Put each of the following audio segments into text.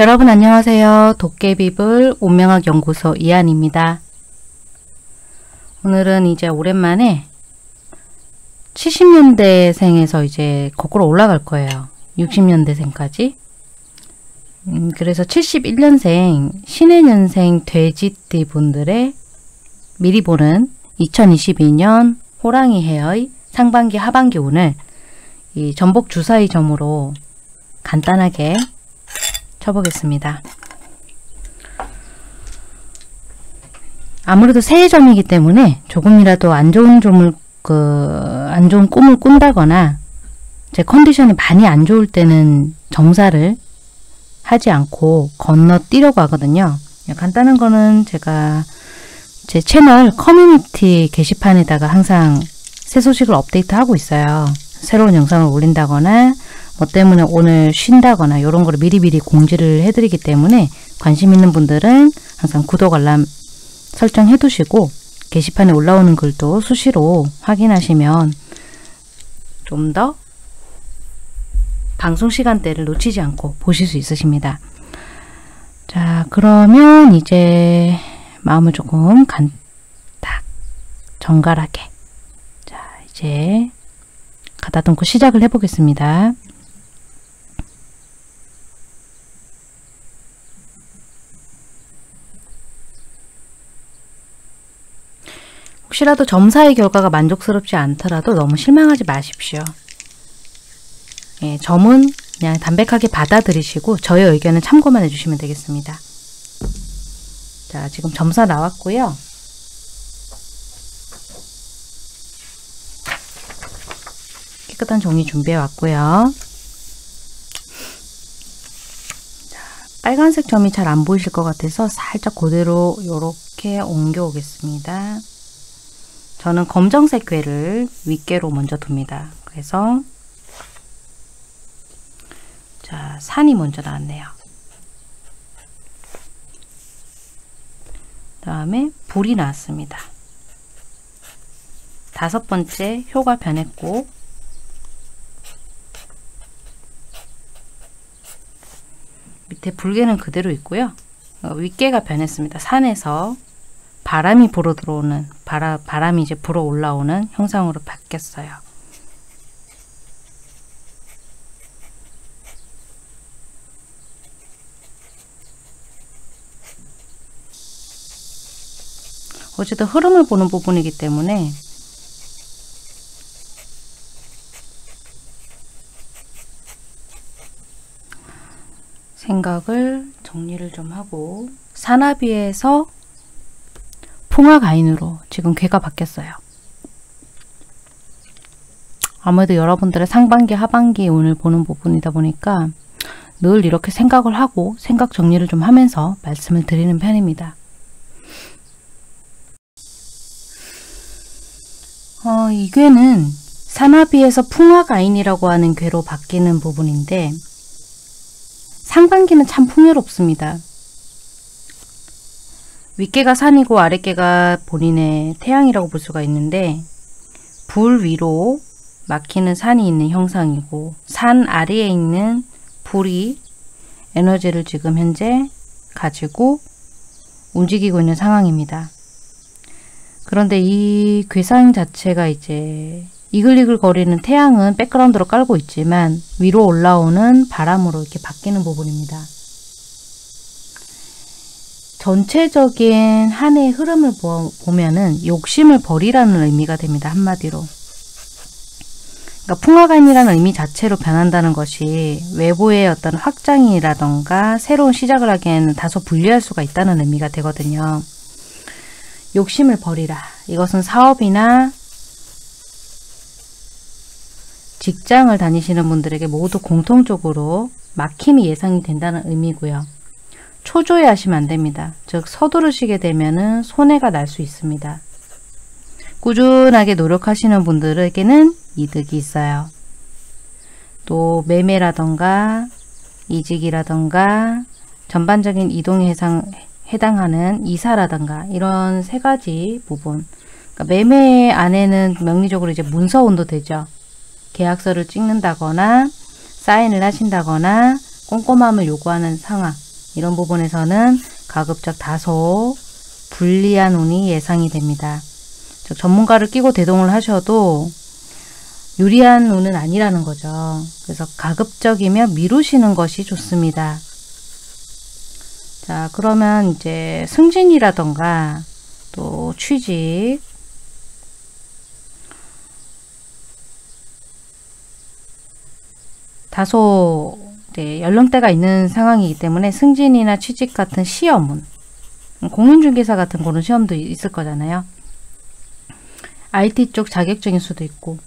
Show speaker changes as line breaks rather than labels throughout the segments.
여러분 안녕하세요. 도깨비불 운명학 연구소 이한입니다. 오늘은 이제 오랜만에 70년대생에서 이제 거꾸로 올라갈 거예요. 60년대생까지. 음, 그래서 71년생 신해년생 돼지띠 분들의 미리 보는 2022년 호랑이 해의 상반기 하반기 운을 이 전복 주사위 점으로 간단하게 쳐보겠습니다. 아무래도 새해 점이기 때문에 조금이라도 안 좋은 점을 그 안 좋은 꿈을 꾼다거나 제 컨디션이 많이 안 좋을 때는 점사를 하지 않고 건너뛰려고 하거든요. 간단한 거는 제가 제 채널 커뮤니티 게시판에다가 항상 새 소식을 업데이트하고 있어요. 새로운 영상을 올린다거나 뭐 때문에 오늘 쉰다거나 이런 거를 미리미리 공지를 해드리기 때문에 관심 있는 분들은 항상 구독 알람 설정해 두시고 게시판에 올라오는 글도 수시로 확인하시면 좀 더 방송 시간대를 놓치지 않고 보실 수 있으십니다. 자 그러면 이제 마음을 조금 간, 딱 정갈하게 자 이제 가다듬고 시작을 해보겠습니다. 혹시라도 점사의 결과가 만족스럽지 않더라도 너무 실망하지 마십시오. 예, 점은 그냥 담백하게 받아들이시고 저의 의견은 참고만 해주시면 되겠습니다. 자, 지금 점사 나왔고요. 깨끗한 종이 준비해 왔고요. 자, 빨간색 점이 잘 안 보이실 것 같아서 살짝 그대로 이렇게 옮겨 오겠습니다. 저는 검정색 괴를 윗괴로 먼저 둡니다. 그래서 자 산이 먼저 나왔네요. 다음에 불이 나왔습니다. 다섯 번째 효가 변했고 밑에 불개는 그대로 있고요. 어, 윗개가 변했습니다. 산에서 바람이 불어 들어오는 바라, 바람이 이제 불어 올라오는 형상으로 바뀌었어요. 어쨌든 흐름을 보는 부분이기 때문에 생각을 정리를 좀 하고 산나비에서 풍화가인으로 지금 괴가 바뀌었어요. 아무래도 여러분들의 상반기 하반기 오늘 보는 부분이다 보니까 늘 이렇게 생각을 하고 생각 정리를 좀 하면서 말씀을 드리는 편입니다. 어, 이 괴는 산나비에서 풍화가인이라고 하는 괴로 바뀌는 부분인데 상반기는 참 풍요롭습니다. 윗개가 산이고 아랫개가 본인의 태양이라고 볼 수가 있는데 불 위로 막히는 산이 있는 형상이고 산 아래에 있는 불이 에너지를 지금 현재 가지고 움직이고 있는 상황입니다. 그런데 이 괴상 자체가 이제 이글이글 거리는 태양은 백그라운드로 깔고 있지만 위로 올라오는 바람으로 이렇게 바뀌는 부분입니다. 전체적인 한 해의 흐름을 보면은 욕심을 버리라는 의미가 됩니다. 한마디로. 그러니까 풍화관이라는 의미 자체로 변한다는 것이 외부의 어떤 확장이라던가 새로운 시작을 하기에는 다소 불리할 수가 있다는 의미가 되거든요. 욕심을 버리라. 이것은 사업이나 직장을 다니시는 분들에게 모두 공통적으로 막힘이 예상이 된다는 의미고요. 초조해 하시면 안됩니다. 즉 서두르시게 되면 손해가 날 수 있습니다. 꾸준하게 노력하시는 분들에게는 이득이 있어요. 또 매매라던가 이직이라던가 전반적인 이동에 해당하는 이사라던가 이런 세 가지 부분 그러니까 매매 안에는 명리적으로 이제 문서운도 되죠. 계약서를 찍는다거나 사인을 하신다거나 꼼꼼함을 요구하는 상황 이런 부분에서는 가급적 다소 불리한 운이 예상이 됩니다. 즉 전문가를 끼고 대동을 하셔도 유리한 운은 아니라는 거죠. 그래서 가급적이며 미루시는 것이 좋습니다. 자, 그러면 이제 승진이라던가 또 취직 다소 연령대가 있는 상황이기 때문에 승진이나 취직 같은 시험은 공인중개사 같은 그런 시험도 있을 거잖아요. IT 쪽 자격증일 수도 있고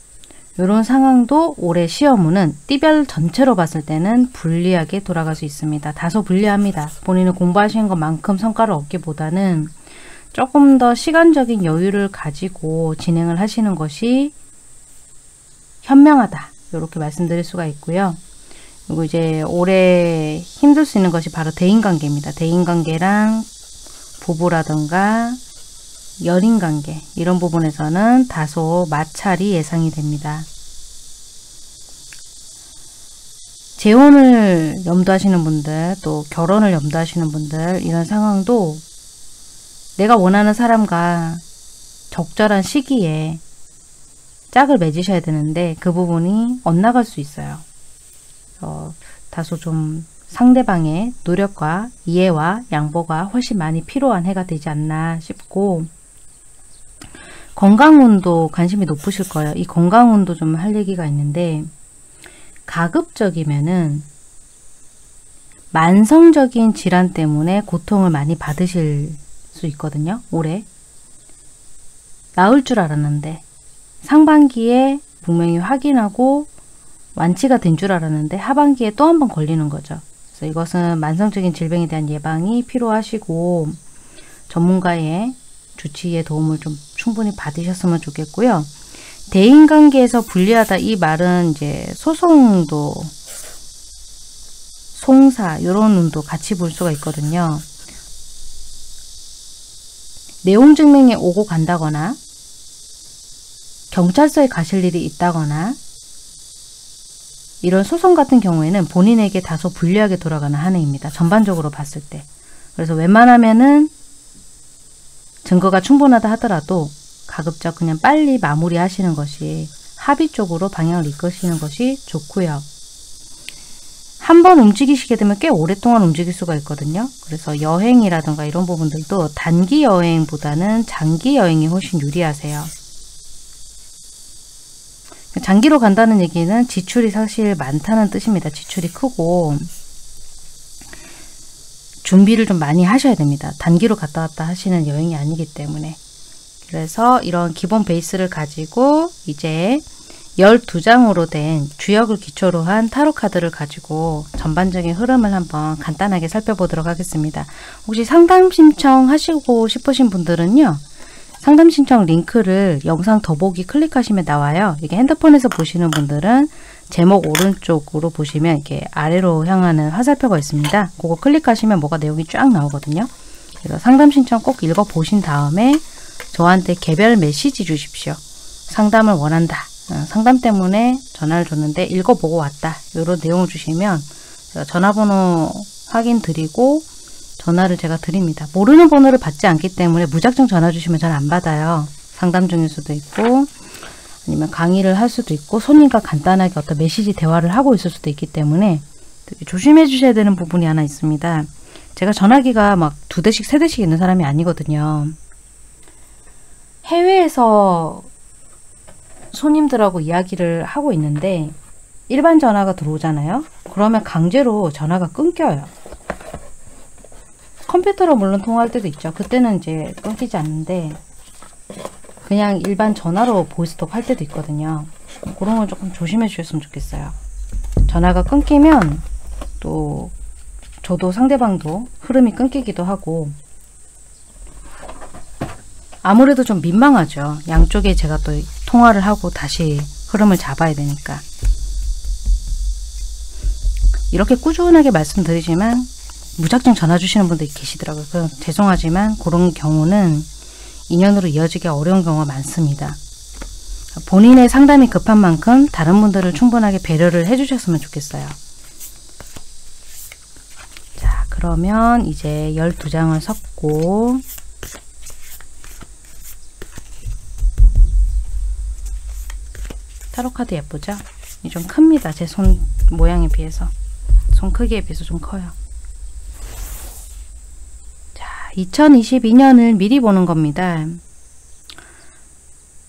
이런 상황도 올해 시험은 띠별 전체로 봤을 때는 불리하게 돌아갈 수 있습니다. 다소 불리합니다. 본인은 공부하신 것만큼 성과를 얻기보다는 조금 더 시간적인 여유를 가지고 진행을 하시는 것이 현명하다. 이렇게 말씀드릴 수가 있고요. 그리고 이제 올해 힘들 수 있는 것이 바로 대인관계입니다. 대인관계랑 부부라든가 연인관계 이런 부분에서는 다소 마찰이 예상이 됩니다. 재혼을 염두하시는 분들 또 결혼을 염두하시는 분들 이런 상황도 내가 원하는 사람과 적절한 시기에 짝을 맺으셔야 되는데 그 부분이 엇나갈 수 있어요. 어, 다소 좀 상대방의 노력과 이해와 양보가 훨씬 많이 필요한 해가 되지 않나 싶고 건강운도 관심이 높으실 거예요. 이 건강운도 좀 할 얘기가 있는데 가급적이면은 만성적인 질환 때문에 고통을 많이 받으실 수 있거든요. 올해. 나을 줄 알았는데 상반기에 분명히 확인하고 완치가 된 줄 알았는데 하반기에 또 한 번 걸리는 거죠. 그래서 이것은 만성적인 질병에 대한 예방이 필요하시고 전문가의 주치의 도움을 좀 충분히 받으셨으면 좋겠고요. 대인관계에서 불리하다 이 말은 이제 소송도 송사 이런 운도 같이 볼 수가 있거든요. 내용 증명에 오고 간다거나 경찰서에 가실 일이 있다거나 이런 소송 같은 경우에는 본인에게 다소 불리하게 돌아가는 한 해입니다. 전반적으로 봤을 때. 그래서 웬만하면은 증거가 충분하다 하더라도 가급적 그냥 빨리 마무리 하시는 것이 합의 쪽으로 방향을 이끄시는 것이 좋고요. 한번 움직이시게 되면 꽤 오랫동안 움직일 수가 있거든요. 그래서 여행이라든가 이런 부분들도 단기 여행보다는 장기 여행이 훨씬 유리하세요. 장기로 간다는 얘기는 지출이 사실 많다는 뜻입니다. 지출이 크고 준비를 좀 많이 하셔야 됩니다. 단기로 갔다 왔다 하시는 여행이 아니기 때문에 그래서 이런 기본 베이스를 가지고 이제 12장으로 된 주역을 기초로 한 타로 카드를 가지고 전반적인 흐름을 한번 간단하게 살펴보도록 하겠습니다. 혹시 상담 신청하시고 싶으신 분들은요. 상담 신청 링크를 영상 더보기 클릭하시면 나와요. 이게 핸드폰에서 보시는 분들은 제목 오른쪽으로 보시면 이렇게 아래로 향하는 화살표가 있습니다. 그거 클릭하시면 뭐가 내용이 쫙 나오거든요. 그래서 상담 신청 꼭 읽어보신 다음에 저한테 개별 메시지 주십시오. 상담을 원한다. 어, 상담 때문에 전화를 줬는데 읽어보고 왔다. 이런 내용을 주시면 전화번호 확인 드리고 전화를 제가 드립니다. 모르는 번호를 받지 않기 때문에 무작정 전화 주시면 잘 안 받아요. 상담 중일 수도 있고 아니면 강의를 할 수도 있고 손님과 간단하게 어떤 메시지 대화를 하고 있을 수도 있기 때문에 조심해 주셔야 되는 부분이 하나 있습니다. 제가 전화기가 막 두 대씩 세 대씩 있는 사람이 아니거든요. 해외에서 손님들하고 이야기를 하고 있는데 일반 전화가 들어오잖아요. 그러면 강제로 전화가 끊겨요. 컴퓨터로 물론 통화할 때도 있죠. 그때는 이제 끊기지 않는데 그냥 일반 전화로 보이스톡 할 때도 있거든요. 그런 건 조금 조심해 주셨으면 좋겠어요. 전화가 끊기면 또 저도 상대방도 흐름이 끊기기도 하고 아무래도 좀 민망하죠. 양쪽에 제가 또 통화를 하고 다시 흐름을 잡아야 되니까. 이렇게 꾸준하게 말씀드리지만 무작정 전화 주시는 분들이 계시더라고요. 그 죄송하지만 그런 경우는 인연으로 이어지기 어려운 경우가 많습니다. 본인의 상담이 급한 만큼 다른 분들을 충분하게 배려를 해주셨으면 좋겠어요. 그러면 이제 12장을 섞고 타로 카드 예쁘죠? 이좀 큽니다. 제 손 모양에 비해서. 손 크기에 비해서 좀 커요. 자, 2022년을 미리 보는 겁니다.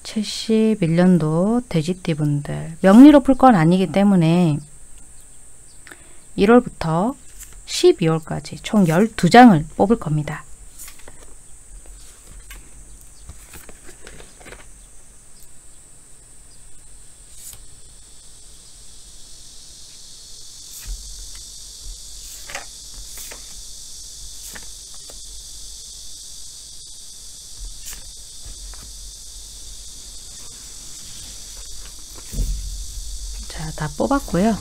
71년도 돼지띠분들 명리로 풀 건 아니기 때문에 1월부터 12월까지 총 12장을 뽑을 겁니다. 자, 다 뽑았고요.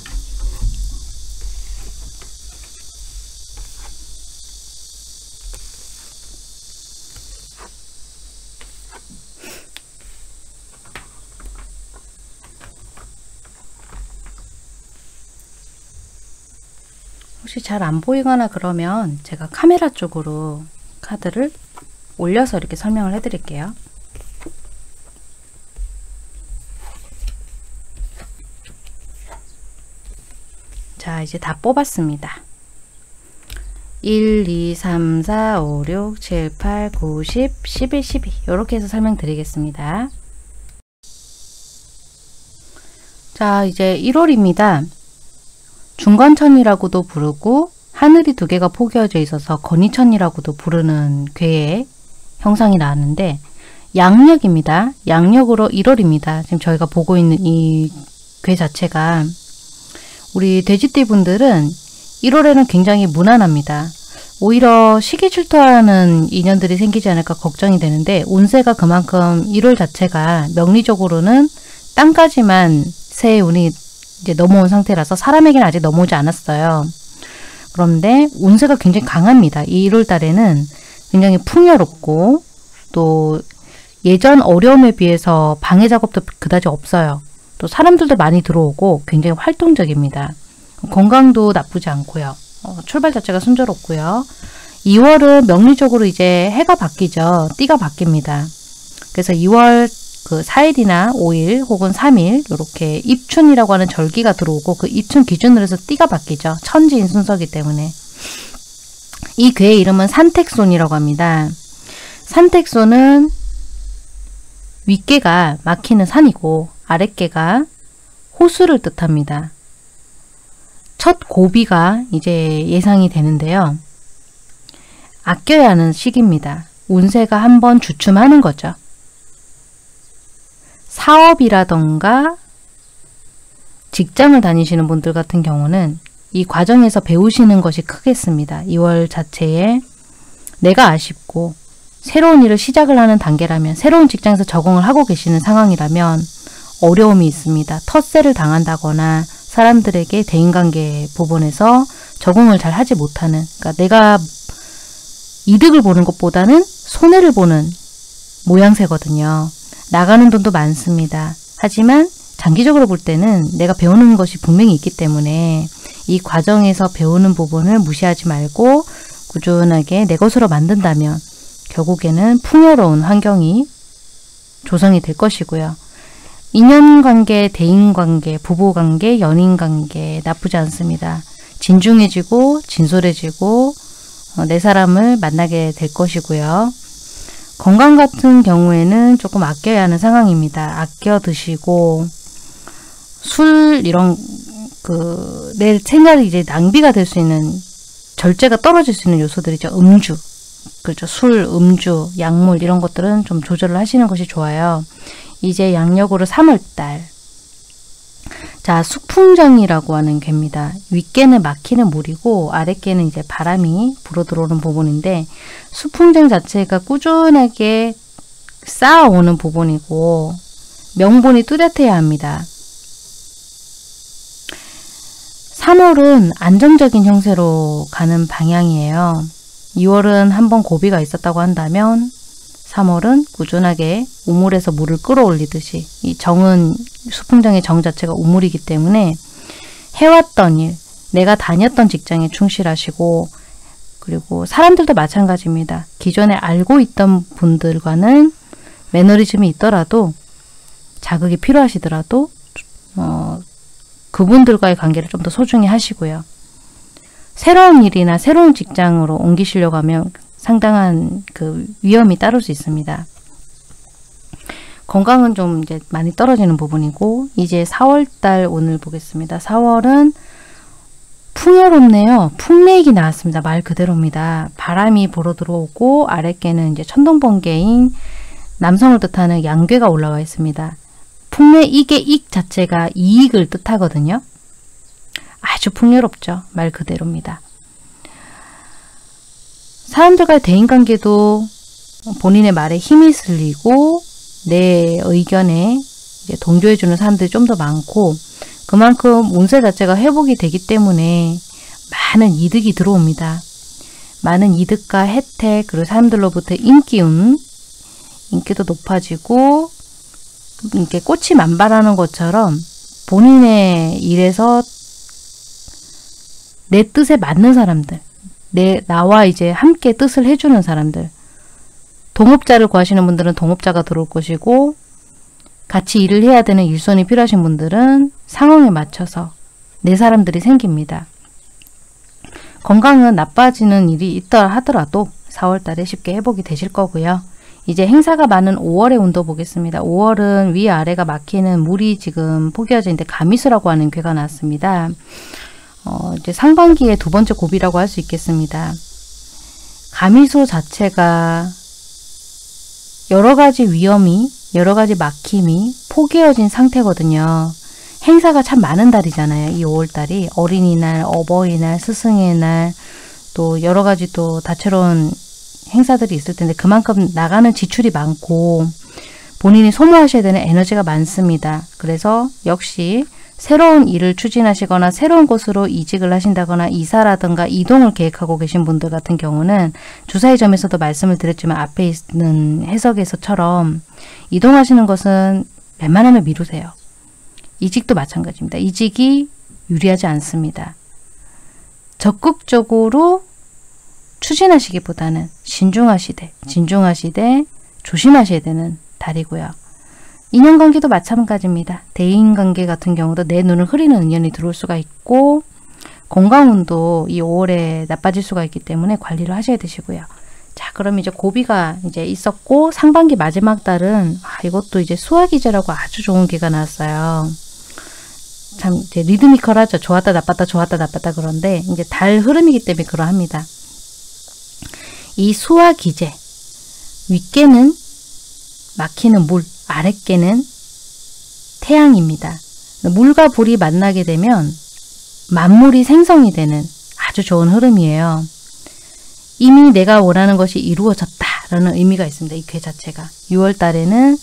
혹시 잘 안 보이거나 그러면 제가 카메라 쪽으로 카드를 올려서 이렇게 설명을 해 드릴게요. 이제 다 뽑았습니다. 1, 2, 3, 4, 5, 6, 7, 8, 9, 10, 11, 12 이렇게 해서 설명드리겠습니다. 자, 이제 1월입니다. 중간천이라고도 부르고 하늘이 두 개가 포개어져 있어서 건이천이라고도 부르는 괴의 형상이 나왔는데 양력입니다. 양력으로 1월입니다. 지금 저희가 보고 있는 이 괴 자체가 우리 돼지띠 분들은 1월에는 굉장히 무난합니다. 오히려 시기 질투하는 인연들이 생기지 않을까 걱정이 되는데 운세가 그만큼 1월 자체가 명리적으로는 땅까지만 새해 운이 이제 넘어온 상태라서 사람에게는 아직 넘어오지 않았어요. 그런데 운세가 굉장히 강합니다. 이 1월 달에는 굉장히 풍요롭고 또 예전 어려움에 비해서 방해 작업도 그다지 없어요. 또 사람들도 많이 들어오고 굉장히 활동적입니다. 건강도 나쁘지 않고요. 어, 출발 자체가 순조롭고요. 2월은 명리적으로 이제 해가 바뀌죠. 띠가 바뀝니다. 그래서 2월 그 4일이나 5일 혹은 3일 이렇게 입춘이라고 하는 절기가 들어오고 그 입춘 기준으로 해서 띠가 바뀌죠. 천지인 순서기 때문에. 이 괴의 이름은 산택손이라고 합니다. 산택손은 윗개가 막히는 산이고 아랫개가 호수를 뜻합니다. 첫 고비가 이제 예상이 되는데요. 아껴야 하는 시기입니다. 운세가 한번 주춤하는 거죠. 사업이라던가 직장을 다니시는 분들 같은 경우는 이 과정에서 배우시는 것이 크겠습니다. 2월 자체에 내가 아쉽고 새로운 일을 시작을 하는 단계라면 새로운 직장에서 적응을 하고 계시는 상황이라면 어려움이 있습니다. 텃세를 당한다거나 사람들에게 대인관계 부분에서 적응을 잘 하지 못하는 그러니까 내가 이득을 보는 것보다는 손해를 보는 모양새거든요. 나가는 돈도 많습니다. 하지만 장기적으로 볼 때는 내가 배우는 것이 분명히 있기 때문에 이 과정에서 배우는 부분을 무시하지 말고 꾸준하게 내 것으로 만든다면 결국에는 풍요로운 환경이 조성이 될 것이고요. 인연관계, 대인관계, 부부관계, 연인관계 나쁘지 않습니다. 진중해지고 진솔해지고 어, 내 사람을 만나게 될 것이고요. 건강 같은 경우에는 조금 아껴야 하는 상황입니다. 아껴 드시고 술 이런 그 내 생활이 이제 낭비가 될 수 있는 절제가 떨어질 수 있는 요소들이죠. 음주, 그렇죠. 술, 음주, 약물 이런 것들은 좀 조절을 하시는 것이 좋아요. 이제 양력으로 3월달. 자, 숙풍정이라고 하는 개입니다. 윗개는 막히는 물이고 아랫개는 이제 바람이 불어 들어오는 부분인데 수풍정 자체가 꾸준하게 쌓아오는 부분이고 명분이 뚜렷해야 합니다. 3월은 안정적인 형태로 가는 방향이에요. 2월은 한번 고비가 있었다고 한다면 3월은 꾸준하게 우물에서 물을 끌어올리듯이 이 정은 수풍정의 정 자체가 우물이기 때문에 해왔던 일, 내가 다녔던 직장에 충실하시고 그리고 사람들도 마찬가지입니다. 기존에 알고 있던 분들과는 매너리즘이 있더라도 자극이 필요하시더라도 어, 그분들과의 관계를 좀 더 소중히 하시고요. 새로운 일이나 새로운 직장으로 옮기시려고 하면 상당한 그 위험이 따를 수 있습니다. 건강은 좀 이제 많이 떨어지는 부분이고 이제 4월달 오늘 보겠습니다. 4월은 풍요롭네요. 풍맥이 나왔습니다. 말 그대로입니다. 바람이 불어 들어오고 아랫개는 이제 천둥번개인 남성을 뜻하는 양괴가 올라와 있습니다. 풍맥 이게 익 자체가 이익을 뜻하거든요. 아주 풍요롭죠. 말 그대로입니다. 사람들과의 대인관계도 본인의 말에 힘이 실리고 내 의견에 동조해주는 사람들이 좀 더 많고 그만큼 운세 자체가 회복이 되기 때문에 많은 이득이 들어옵니다. 많은 이득과 혜택 그리고 사람들로부터 인기운 인기도 높아지고 이렇게 꽃이 만발하는 것처럼 본인의 일에서 내 뜻에 맞는 사람들 내 나와 이제 함께 뜻을 해주는 사람들 동업자를 구하시는 분들은 동업자가 들어올 것이고 같이 일을 해야 되는 일손이 필요하신 분들은 상황에 맞춰서 내 사람들이 생깁니다. 건강은 나빠지는 일이 있다 하더라도 4월달에 쉽게 회복이 되실 거고요. 이제 행사가 많은 5월의 운도 보겠습니다. 5월은 위아래가 막히는 물이 지금 포개어져 있는데 가미수라고 하는 괴가 나왔습니다. 어, 이제 상반기의 두 번째 고비라고 할 수 있겠습니다. 가미수 자체가 여러 가지 위험이, 여러 가지 막힘이 포개어진 상태거든요. 행사가 참 많은 달이잖아요. 이 5월달이 어린이날, 어버이날, 스승의 날, 또 여러 가지 또 다채로운 행사들이 있을 텐데 그만큼 나가는 지출이 많고 본인이 소모하셔야 되는 에너지가 많습니다. 그래서 역시 새로운 일을 추진하시거나 새로운 곳으로 이직을 하신다거나 이사라든가 이동을 계획하고 계신 분들 같은 경우는 주사위 점에서도 말씀을 드렸지만 앞에 있는 해석에서처럼 이동하시는 것은 웬만하면 미루세요. 이직도 마찬가지입니다. 이직이 유리하지 않습니다. 적극적으로 추진하시기보다는 신중하시되 진중하시되 조심하셔야 되는 달이고요. 인연관계도 마찬가지입니다. 대인관계 같은 경우도 내 눈을 흐리는 인연이 들어올 수가 있고 건강운도 이 5월에 나빠질 수가 있기 때문에 관리를 하셔야 되시고요. 자 그럼 이제 고비가 이제 있었고 상반기 마지막 달은 아, 이것도 이제 수화기제라고 아주 좋은 기가 나왔어요. 참 이제 리드미컬하죠. 좋았다 나빴다 좋았다 나빴다 그런데 이제 달 흐름이기 때문에 그러합니다. 이 수화기제 윗개는 막히는 물 아랫개는 태양입니다. 물과 불이 만나게 되면 만물이 생성이 되는 아주 좋은 흐름이에요. 이미 내가 원하는 것이 이루어졌다라는 의미가 있습니다. 이 괴 자체가. 6월 달에는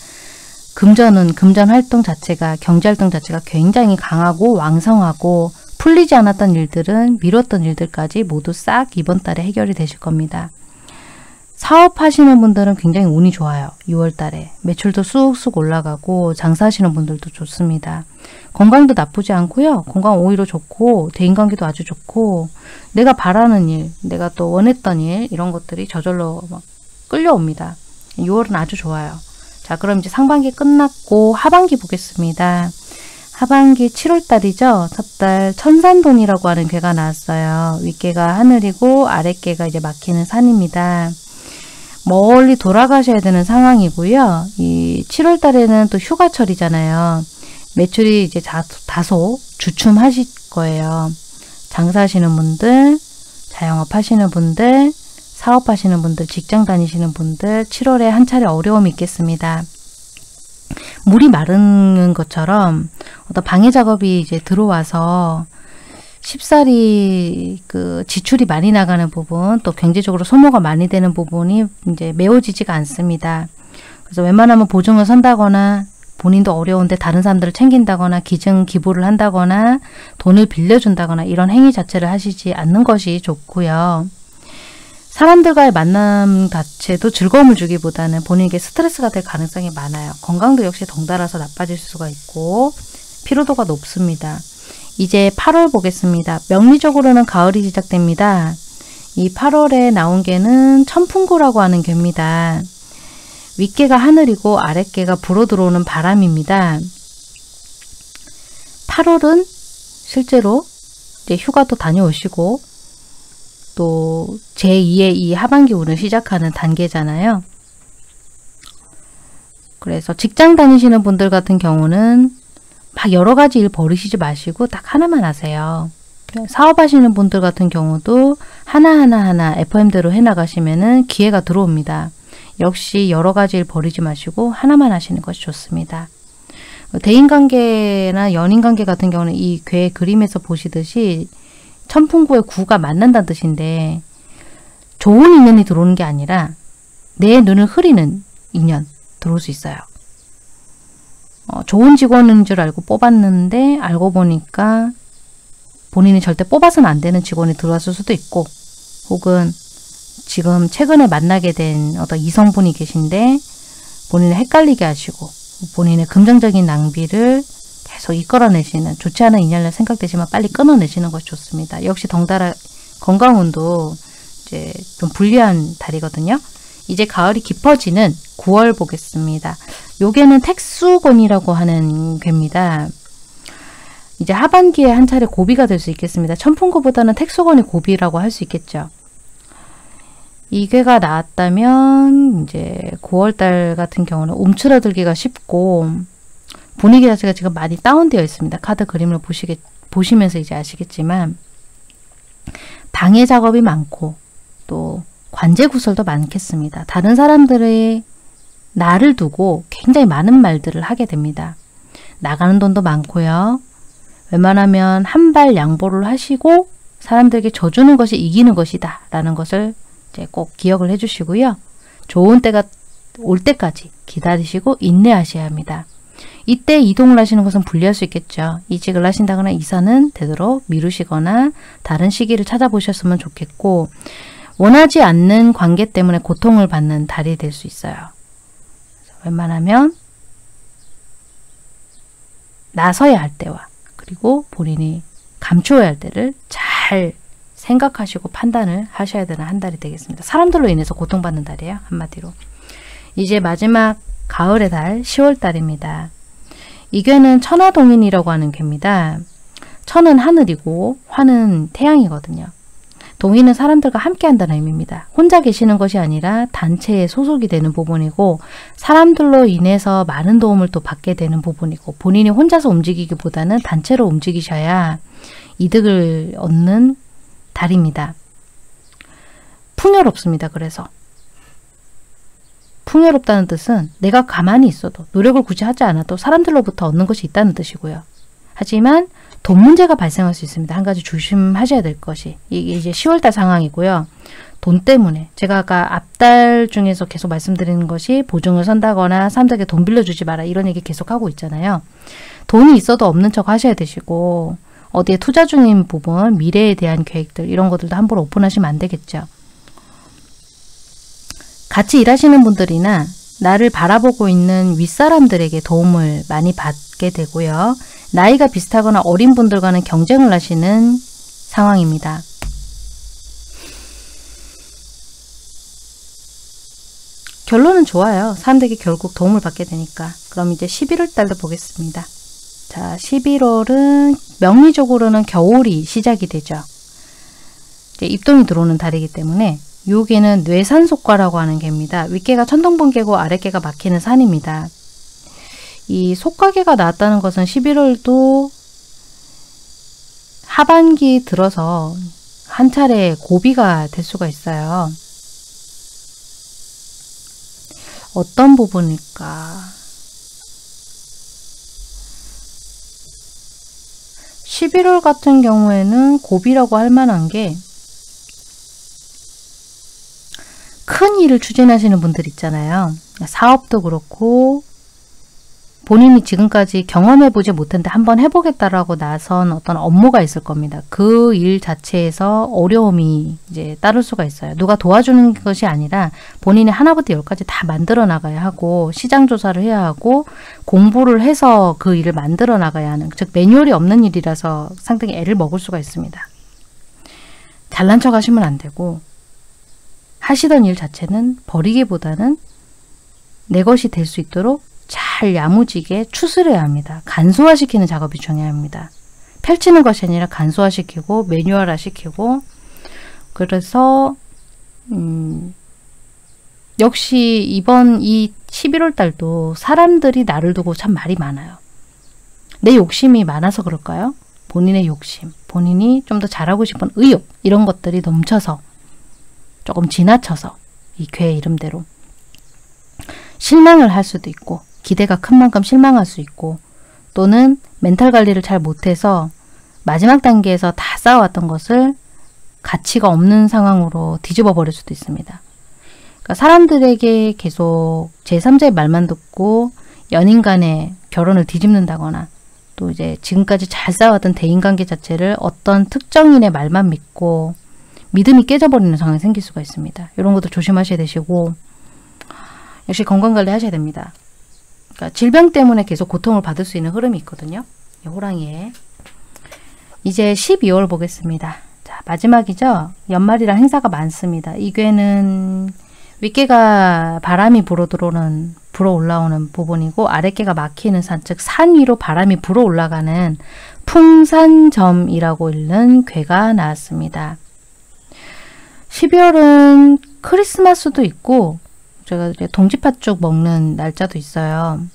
금전은 금전 활동 자체가 경제 활동 자체가 굉장히 강하고 왕성하고 풀리지 않았던 일들은 미뤘던 일들까지 모두 싹 이번 달에 해결이 되실 겁니다. 사업하시는 분들은 굉장히 운이 좋아요. 6월 달에. 매출도 쑥쑥 올라가고 장사하시는 분들도 좋습니다. 건강도 나쁘지 않고요. 건강 오히려 좋고 대인관계도 아주 좋고 내가 바라는 일, 내가 또 원했던 일 이런 것들이 저절로 막 끌려옵니다. 6월은 아주 좋아요. 자 그럼 이제 상반기 끝났고 하반기 보겠습니다. 하반기 7월달이죠. 첫달 천산돈이라고 하는 괴가 나왔어요. 윗개가 하늘이고 아랫개가 이제 막히는 산입니다. 멀리 돌아가셔야 되는 상황이고요. 이 7월 달에는 또 휴가철이잖아요. 매출이 이제 다소 주춤하실 거예요. 장사하시는 분들, 자영업 하시는 분들, 사업하시는 분들, 직장 다니시는 분들 7월에 한 차례 어려움이 있겠습니다. 물이 마른 것처럼 어떤 방해 작업이 이제 들어와서 쉽사리 그 지출이 많이 나가는 부분 또 경제적으로 소모가 많이 되는 부분이 이제 메워지지가 않습니다. 그래서 웬만하면 보증을 선다거나 본인도 어려운데 다른 사람들을 챙긴다거나 기증 기부를 한다거나 돈을 빌려준다거나 이런 행위 자체를 하시지 않는 것이 좋고요. 사람들과의 만남 자체도 즐거움을 주기보다는 본인에게 스트레스가 될 가능성이 많아요. 건강도 역시 덩달아서 나빠질 수가 있고 피로도가 높습니다. 이제 8월 보겠습니다. 명리적으로는 가을이 시작됩니다. 이 8월에 나온 개는 천풍구라고 하는 개입니다. 윗개가 하늘이고 아랫개가 불어 들어오는 바람입니다. 8월은 실제로 이제 휴가도 다녀오시고 또 제2의 이 하반기 운을 시작하는 단계잖아요. 그래서 직장 다니시는 분들 같은 경우는 막 여러 가지 일 버리시지 마시고 딱 하나만 하세요. 사업하시는 분들 같은 경우도 하나하나 하나 FM대로 해나가시면은 기회가 들어옵니다. 역시 여러 가지 일 버리지 마시고 하나만 하시는 것이 좋습니다. 대인관계나 연인관계 같은 경우는 이 괴 그림에서 보시듯이 천풍구의 구가 만난다는 뜻인데 좋은 인연이 들어오는 게 아니라 내 눈을 흐리는 인연 들어올 수 있어요. 어, 좋은 직원인 줄 알고 뽑았는데 알고 보니까 본인이 절대 뽑아서는 안 되는 직원이 들어왔을 수도 있고 혹은 지금 최근에 만나게 된 어떤 이성분이 계신데 본인을 헷갈리게 하시고 본인의 긍정적인 낭비를 계속 이끌어내시는 좋지 않은 인연을 생각되지만 빨리 끊어내시는 것이 좋습니다. 역시 덩달아 건강운도 이제 좀 불리한 달이거든요. 이제 가을이 깊어지는 9월 보겠습니다. 요게는 택수곤이라고 하는 괴입니다. 이제 하반기에 한 차례 고비가 될 수 있겠습니다. 천풍고보다는 택수곤이 고비라고 할 수 있겠죠. 이 괴가 나왔다면 이제 9월달 같은 경우는 움츠러들기가 쉽고 분위기 자체가 지금 많이 다운되어 있습니다. 카드 그림을 보시겠, 보시면서 이제 아시겠지만 방해 작업이 많고 또 관제 구설도 많겠습니다. 다른 사람들의 나를 두고 굉장히 많은 말들을 하게 됩니다. 나가는 돈도 많고요. 웬만하면 한 발 양보를 하시고 사람들에게 져주는 것이 이기는 것이다 라는 것을 이제 꼭 기억을 해주시고요. 좋은 때가 올 때까지 기다리시고 인내하셔야 합니다. 이때 이동을 하시는 것은 불리할 수 있겠죠. 이직을 하신다거나 이사는 되도록 미루시거나 다른 시기를 찾아보셨으면 좋겠고 원하지 않는 관계 때문에 고통을 받는 달이 될 수 있어요. 웬만하면 나서야 할 때와 그리고 본인이 감추어야 할 때를 잘 생각하시고 판단을 하셔야 되는 한 달이 되겠습니다. 사람들로 인해서 고통받는 달이에요. 한마디로. 이제 마지막 가을의 달 10월 달입니다. 이 괴는 천하동인이라고 하는 괴입니다. 천은 하늘이고 화는 태양이거든요. 동의는 사람들과 함께 한다는 의미입니다. 혼자 계시는 것이 아니라 단체에 소속이 되는 부분이고 사람들로 인해서 많은 도움을 또 받게 되는 부분이고 본인이 혼자서 움직이기보다는 단체로 움직이셔야 이득을 얻는 달입니다. 풍요롭습니다. 그래서 풍요롭다는 뜻은 내가 가만히 있어도 노력을 굳이 하지 않아도 사람들로부터 얻는 것이 있다는 뜻이고요. 하지만 돈 문제가 발생할 수 있습니다. 한 가지 조심하셔야 될 것이 이게 이제 10월달 상황이고요. 돈 때문에 제가 아까 앞달 중에서 계속 말씀드리는 것이 보증을 선다거나 사람들에게 돈 빌려주지 마라 이런 얘기 계속 하고 있잖아요. 돈이 있어도 없는 척 하셔야 되시고 어디에 투자 중인 부분, 미래에 대한 계획들 이런 것들도 함부로 오픈하시면 안 되겠죠. 같이 일하시는 분들이나 나를 바라보고 있는 윗사람들에게 도움을 많이 받게 되고요. 나이가 비슷하거나 어린 분들과는 경쟁을 하시는 상황입니다. 결론은 좋아요. 사람들에게 결국 도움을 받게 되니까. 그럼 이제 11월 달로 보겠습니다. 자, 11월은 명리적으로는 겨울이 시작이 되죠. 이제 입동이 들어오는 달이기 때문에 요게는 뇌산속과라고 하는 개입니다. 윗개가 천둥번개고 아랫개가 막히는 산입니다. 이 속가계가 나왔다는 것은 11월도 하반기 들어서 한 차례 고비가 될 수가 있어요. 어떤 부분일까? 11월 같은 경우에는 고비라고 할 만한 게 큰 일을 추진하시는 분들 있잖아요. 사업도 그렇고 본인이 지금까지 경험해보지 못했는데 한번 해보겠다라고 나선 어떤 업무가 있을 겁니다. 그 일 자체에서 어려움이 이제 따를 수가 있어요. 누가 도와주는 것이 아니라 본인이 하나부터 열까지 다 만들어 나가야 하고 시장 조사를 해야 하고 공부를 해서 그 일을 만들어 나가야 하는 즉 매뉴얼이 없는 일이라서 상당히 애를 먹을 수가 있습니다. 잘난 척 하시면 안 되고 하시던 일 자체는 버리기보다는 내 것이 될 수 있도록 잘 야무지게 추스려야 합니다. 간소화시키는 작업이 중요합니다. 펼치는 것이 아니라 간소화시키고 매뉴얼화 시키고 그래서 음, 역시 이번 이 11월 달도 사람들이 나를 두고 참 말이 많아요. 내 욕심이 많아서 그럴까요? 본인의 욕심, 본인이 좀 더 잘하고 싶은 의욕 이런 것들이 넘쳐서 조금 지나쳐서 이괴 이름대로 실망을 할 수도 있고 기대가 큰 만큼 실망할 수 있고 또는 멘탈 관리를 잘 못해서 마지막 단계에서 다 쌓아왔던 것을 가치가 없는 상황으로 뒤집어 버릴 수도 있습니다. 그러니까 사람들에게 계속 제3자의 말만 듣고 연인 간의 결혼을 뒤집는다거나 또 이제 지금까지 잘 쌓아왔던 대인관계 자체를 어떤 특정인의 말만 믿고 믿음이 깨져버리는 상황이 생길 수가 있습니다. 이런 것도 조심하셔야 되시고 역시 건강관리 하셔야 됩니다. 그러니까 질병 때문에 계속 고통을 받을 수 있는 흐름이 있거든요. 호랑이에 이제 12월 보겠습니다. 자 마지막이죠. 연말이라 행사가 많습니다. 이 괴는 윗개가 바람이 불어 들어오는 불어 올라오는 부분이고 아랫개가 막히는 산, 즉 산 위로 바람이 불어 올라가는 풍산점이라고 읽는 괴가 나왔습니다. 12월은 크리스마스도 있고 제가 동지팥죽 먹는 날짜도 있어요.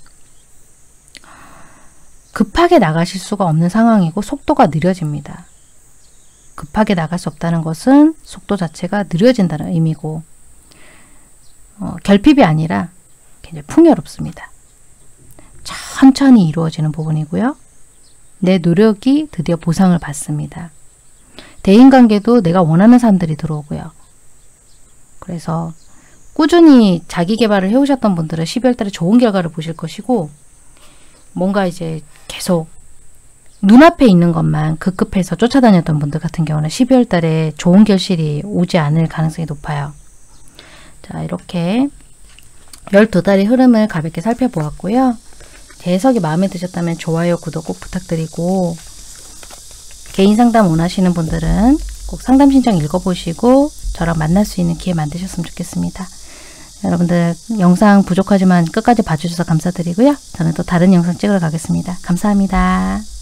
급하게 나가실 수가 없는 상황이고 속도가 느려집니다. 급하게 나갈 수 없다는 것은 속도 자체가 느려진다는 의미고 어, 결핍이 아니라 굉장히 풍요롭습니다. 천천히 이루어지는 부분이고요. 내 노력이 드디어 보상을 받습니다. 대인관계도 내가 원하는 사람들이 들어오고요. 그래서 꾸준히 자기 개발을 해오셨던 분들은 12월 달에 좋은 결과를 보실 것이고 뭔가 이제 계속 눈앞에 있는 것만 급급해서 쫓아다녔던 분들 같은 경우는 12월 달에 좋은 결실이 오지 않을 가능성이 높아요. 자 이렇게 12달의 흐름을 가볍게 살펴보았고요. 제 해석이 마음에 드셨다면 좋아요, 구독 꼭 부탁드리고 개인 상담 원하시는 분들은 꼭 상담 신청 읽어보시고 저랑 만날 수 있는 기회 만드셨으면 좋겠습니다. 여러분들 영상 부족하지만 끝까지 봐주셔서 감사드리고요. 저는 또 다른 영상 찍으러 가겠습니다. 감사합니다.